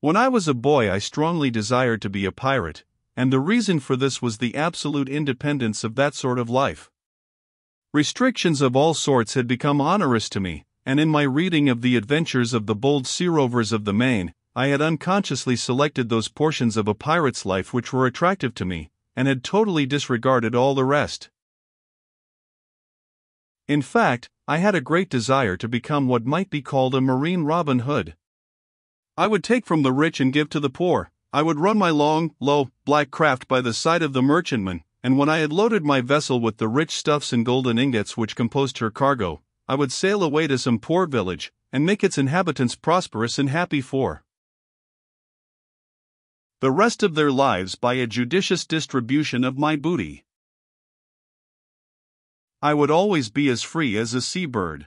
When I was a boy, I strongly desired to be a pirate, and the reason for this was the absolute independence of that sort of life. Restrictions of all sorts had become onerous to me, and in my reading of the adventures of the bold sea rovers of the Main, I had unconsciously selected those portions of a pirate's life which were attractive to me, and had totally disregarded all the rest. In fact, I had a great desire to become what might be called a marine Robin Hood. I would take from the rich and give to the poor. I would run my long, low, black craft by the side of the merchantman, and when I had loaded my vessel with the rich stuffs and golden ingots which composed her cargo, I would sail away to some poor village, and make its inhabitants prosperous and happy for the rest of their lives by a judicious distribution of my booty. I would always be as free as a sea bird.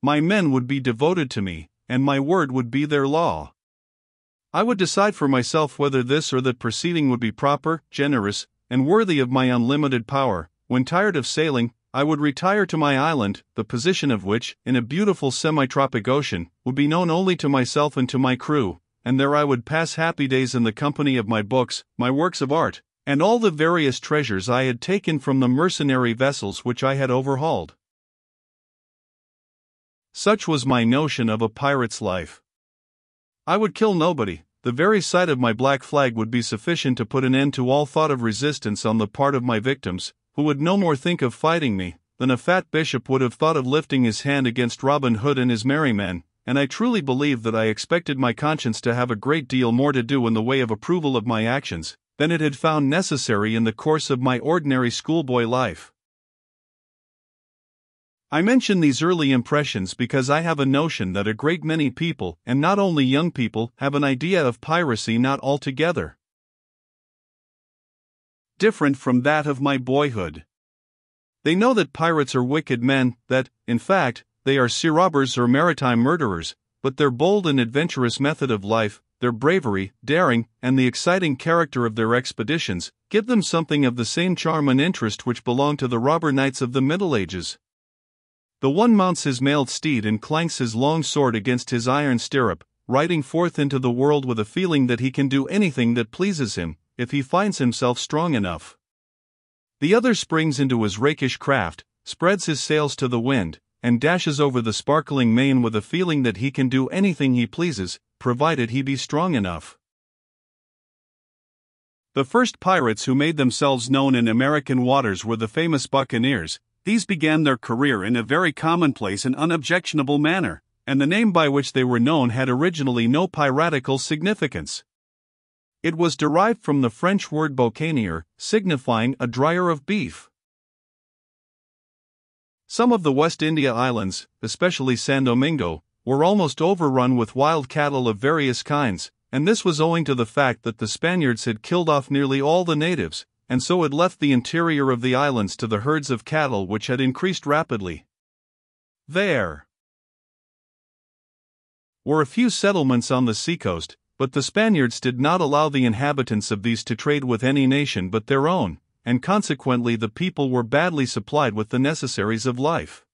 My men would be devoted to me, and my word would be their law. I would decide for myself whether this or that proceeding would be proper, generous, and worthy of my unlimited power. When tired of sailing, I would retire to my island, the position of which, in a beautiful semi tropic ocean, would be known only to myself and to my crew, and there I would pass happy days in the company of my books, my works of art, and all the various treasures I had taken from the mercenary vessels which I had overhauled. Such was my notion of a pirate's life. I would kill nobody, the very sight of my black flag would be sufficient to put an end to all thought of resistance on the part of my victims, who would no more think of fighting me than a fat bishop would have thought of lifting his hand against Robin Hood and his merry men, and I truly believe that I expected my conscience to have a great deal more to do in the way of approval of my actions than it had found necessary in the course of my ordinary schoolboy life. I mention these early impressions because I have a notion that a great many people, and not only young people, have an idea of piracy not altogether different from that of my boyhood. They know that pirates are wicked men, that, in fact, they are sea robbers or maritime murderers, but their bold and adventurous method of life, their bravery, daring, and the exciting character of their expeditions give them something of the same charm and interest which belong to the robber knights of the Middle Ages. The one mounts his mailed steed and clanks his long sword against his iron stirrup, riding forth into the world with a feeling that he can do anything that pleases him, if he finds himself strong enough. The other springs into his rakish craft, spreads his sails to the wind, and dashes over the sparkling main with a feeling that he can do anything he pleases, provided he be strong enough. The first pirates who made themselves known in American waters were the famous buccaneers, these began their career in a very commonplace and unobjectionable manner, and the name by which they were known had originally no piratical significance. It was derived from the French word boucanier, signifying a dryer of beef. Some of the West India islands, especially San Domingo, were almost overrun with wild cattle of various kinds, and this was owing to the fact that the Spaniards had killed off nearly all the natives, and so had left the interior of the islands to the herds of cattle which had increased rapidly. There were a few settlements on the seacoast, but the Spaniards did not allow the inhabitants of these to trade with any nation but their own, and consequently the people were badly supplied with the necessaries of life.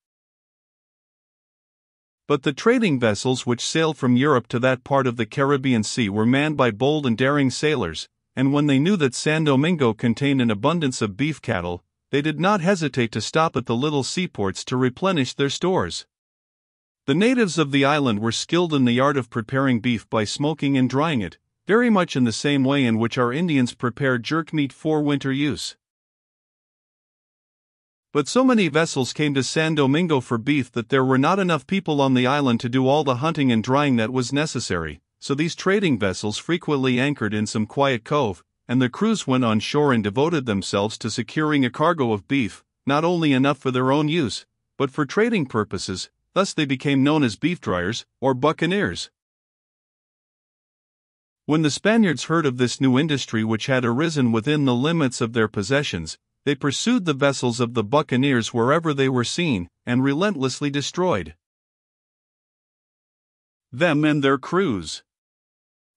But the trading vessels which sailed from Europe to that part of the Caribbean Sea were manned by bold and daring sailors, and when they knew that San Domingo contained an abundance of beef cattle, they did not hesitate to stop at the little seaports to replenish their stores. The natives of the island were skilled in the art of preparing beef by smoking and drying it, very much in the same way in which our Indians prepare jerk meat for winter use. But so many vessels came to San Domingo for beef that there were not enough people on the island to do all the hunting and drying that was necessary, so these trading vessels frequently anchored in some quiet cove, and the crews went on shore and devoted themselves to securing a cargo of beef, not only enough for their own use, but for trading purposes, thus they became known as beef dryers, or buccaneers. When the Spaniards heard of this new industry which had arisen within the limits of their possessions, they pursued the vessels of the buccaneers wherever they were seen, and relentlessly destroyed them and their crews.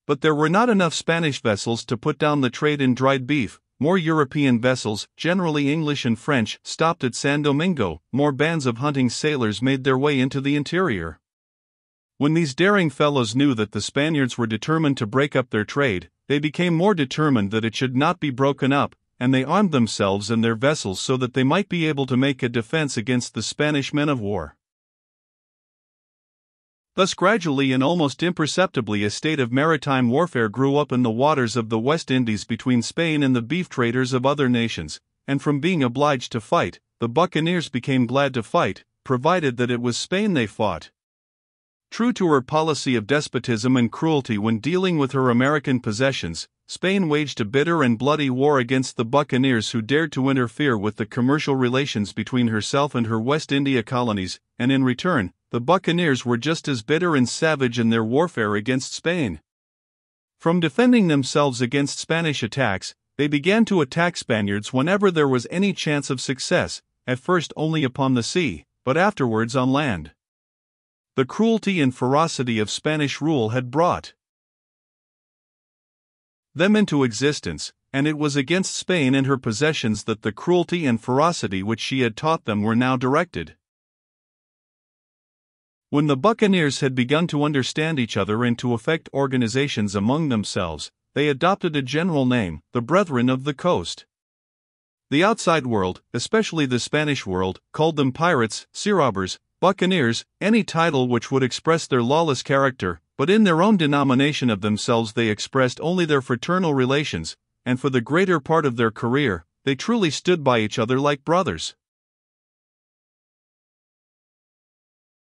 But there were not enough Spanish vessels to put down the trade in dried beef. More European vessels, generally English and French, stopped at San Domingo. More bands of hunting sailors made their way into the interior. When these daring fellows knew that the Spaniards were determined to break up their trade, they became more determined that it should not be broken up, and they armed themselves and their vessels so that they might be able to make a defense against the Spanish men of war. Thus, gradually and almost imperceptibly, a state of maritime warfare grew up in the waters of the West Indies between Spain and the beef traders of other nations, and from being obliged to fight, the buccaneers became glad to fight, provided that it was Spain they fought. True to her policy of despotism and cruelty when dealing with her American possessions, Spain waged a bitter and bloody war against the buccaneers who dared to interfere with the commercial relations between herself and her West India colonies, and in return, the buccaneers were just as bitter and savage in their warfare against Spain. From defending themselves against Spanish attacks, they began to attack Spaniards whenever there was any chance of success, at first only upon the sea, but afterwards on land the cruelty and ferocity of Spanish rule had brought them into existence, and it was against Spain and her possessions that the cruelty and ferocity which she had taught them were now directed. When the buccaneers had begun to understand each other and to effect organizations among themselves, they adopted a general name, the Brethren of the Coast. The outside world, especially the Spanish world, called them pirates, sea robbers, buccaneers, any title which would express their lawless character, but in their own denomination of themselves they expressed only their fraternal relations, and for the greater part of their career, they truly stood by each other like brothers.